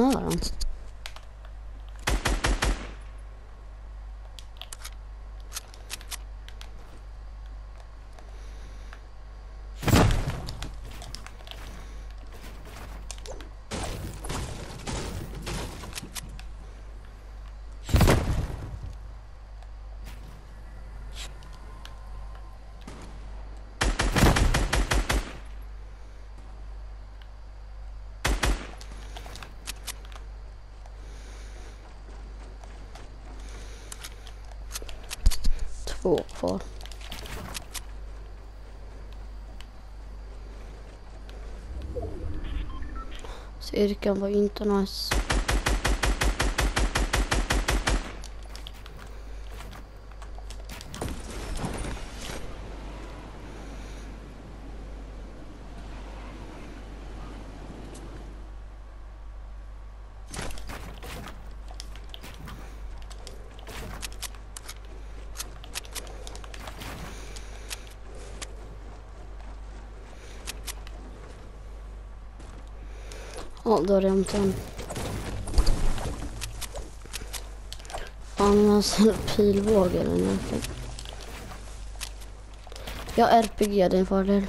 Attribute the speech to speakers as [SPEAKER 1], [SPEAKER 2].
[SPEAKER 1] är han? Två kvar. Cirkeln var inte nice. Ja, då är det inte en... Annars en pilbåge eller någonting. Jag RPG, det är en fördel.